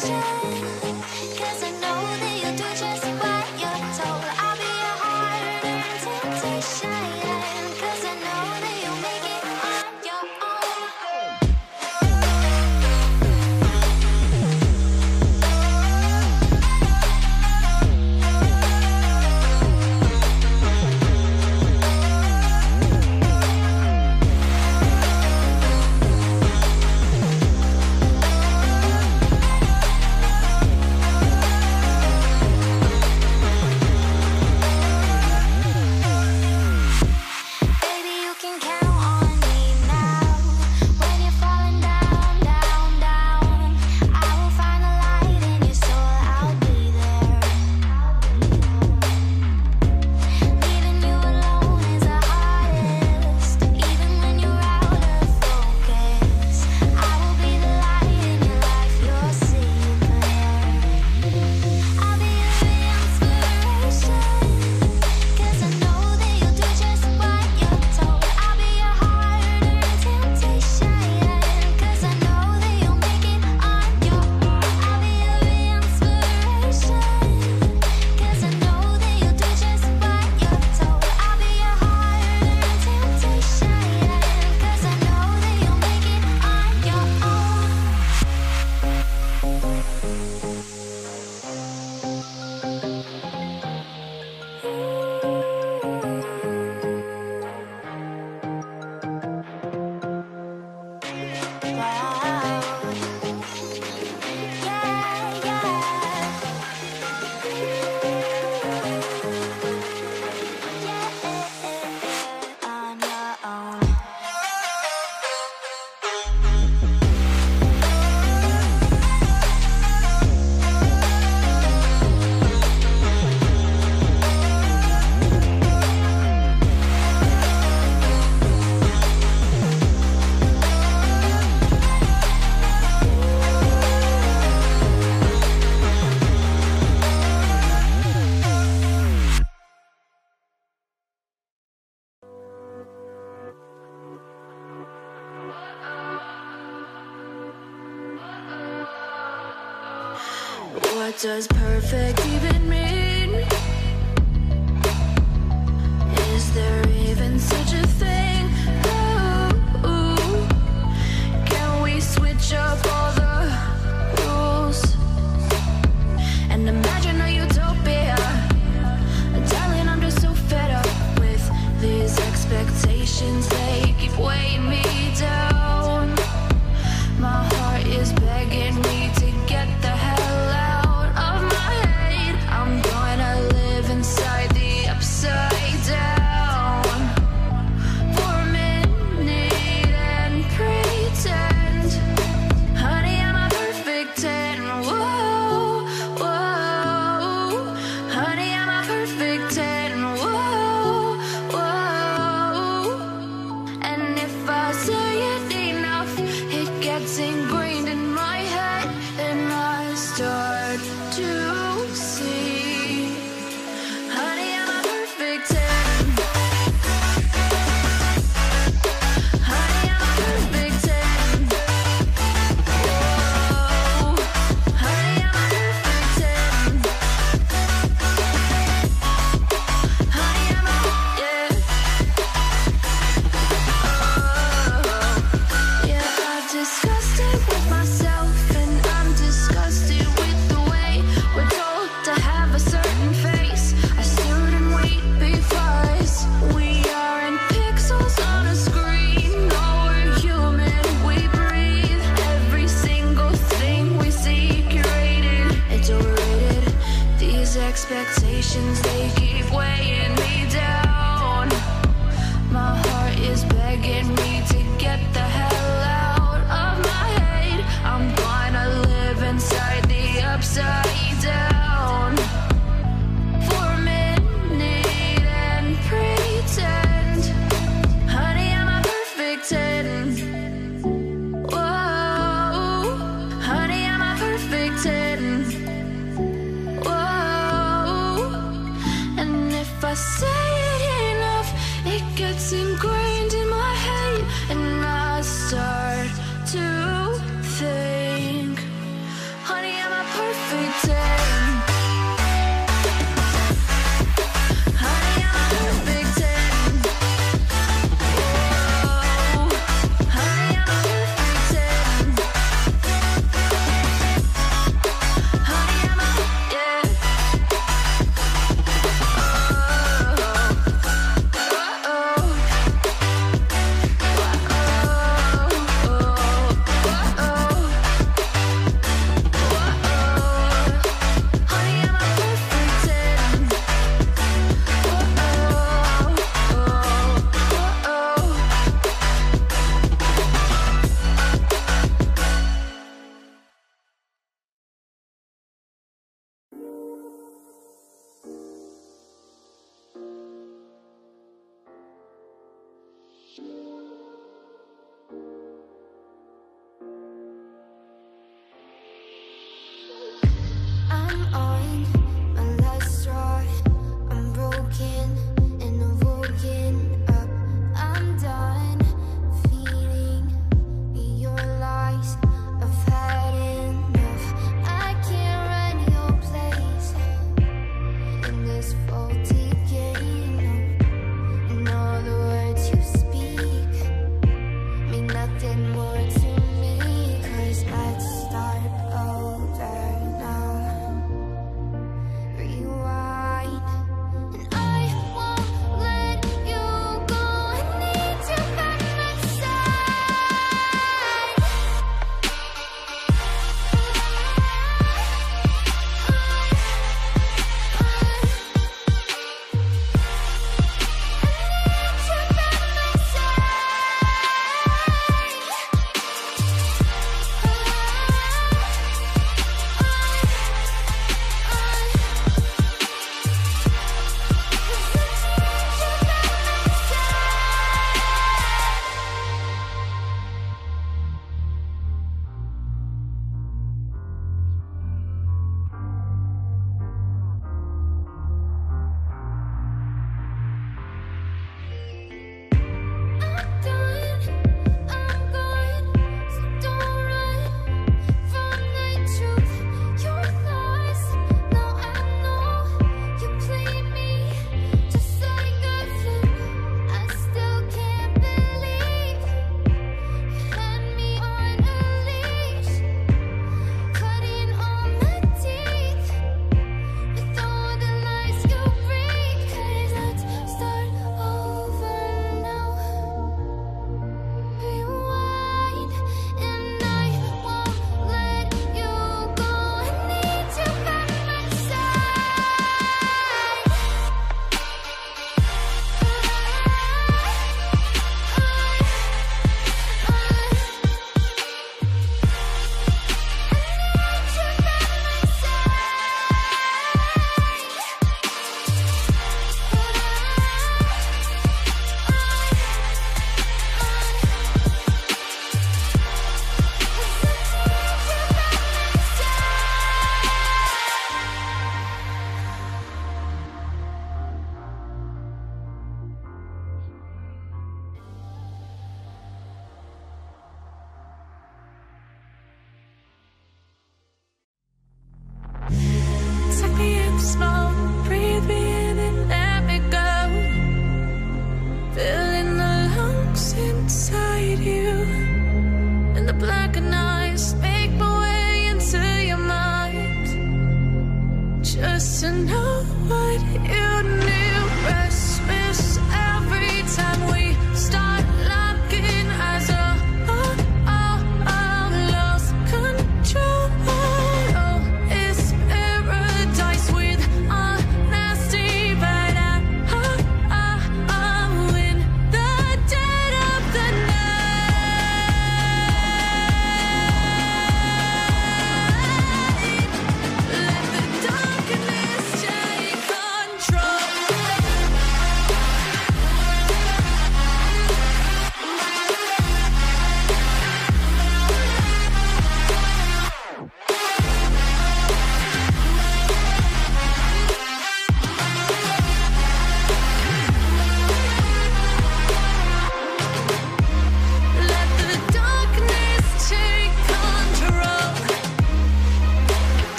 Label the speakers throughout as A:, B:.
A: Cause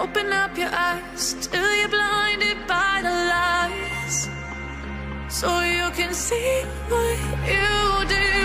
A: Open up your eyes till you're blinded by the lies, so you can see what you
B: did.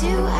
B: do I